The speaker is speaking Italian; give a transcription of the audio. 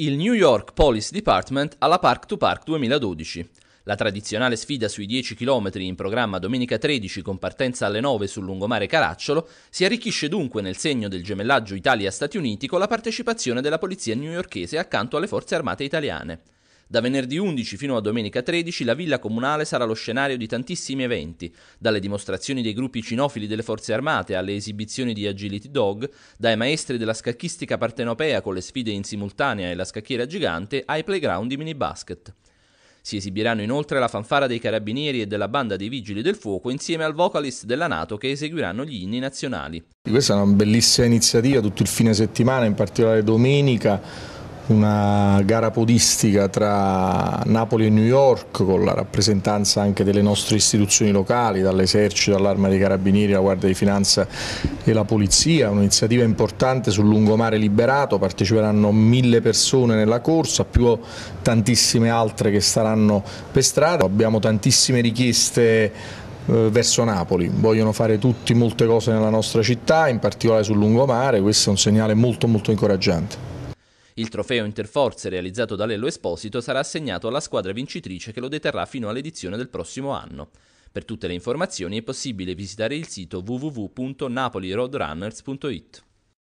il New York Police Department alla Park to Park 2012. La tradizionale sfida sui 10 km in programma domenica 13 con partenza alle 9 sul lungomare Caracciolo si arricchisce dunque nel segno del gemellaggio Italia-Stati Uniti con la partecipazione della polizia newyorkese accanto alle forze armate italiane. Da venerdì 11 fino a domenica 13 la villa comunale sarà lo scenario di tantissimi eventi, dalle dimostrazioni dei gruppi cinofili delle forze armate alle esibizioni di agility dog, dai maestri della scacchistica partenopea con le sfide in simultanea e la scacchiera gigante ai playground di minibasket. Si esibiranno inoltre la fanfara dei carabinieri e della banda dei vigili del fuoco insieme al vocalist della Nato che eseguiranno gli inni nazionali. Questa è una bellissima iniziativa tutto il fine settimana, in particolare domenica una gara podistica tra Napoli e New York con la rappresentanza anche delle nostre istituzioni locali, dall'esercito, dall'arma dei carabinieri, la Guardia di Finanza e la Polizia, un'iniziativa importante sul lungomare liberato, parteciperanno mille persone nella corsa, più tantissime altre che saranno per strada, abbiamo tantissime richieste eh, verso Napoli, vogliono fare tutti molte cose nella nostra città, in particolare sul lungomare, questo è un segnale molto molto incoraggiante. Il trofeo Interforze realizzato da Lello Esposito sarà assegnato alla squadra vincitrice che lo deterrà fino all'edizione del prossimo anno. Per tutte le informazioni è possibile visitare il sito www.napoliroadrunners.it.